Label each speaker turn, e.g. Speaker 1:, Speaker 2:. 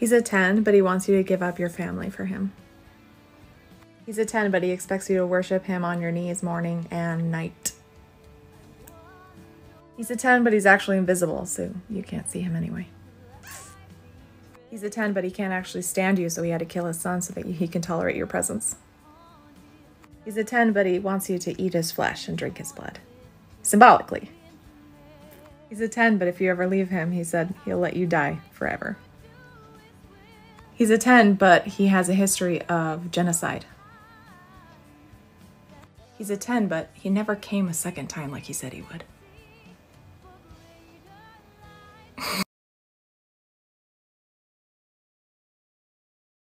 Speaker 1: He's a 10, but he wants you to give up your family for him. He's a 10, but he expects you to worship him on your knees morning and night. He's a 10, but he's actually invisible, so you can't see him anyway. He's a 10, but he can't actually stand you, so he had to kill his son so that he can tolerate your presence. He's a 10, but he wants you to eat his flesh and drink his blood. Symbolically. He's a 10, but if you ever leave him, he said he'll let you die forever. He's a 10, but he has a history of genocide. He's a 10, but he never came a second time like he said he would.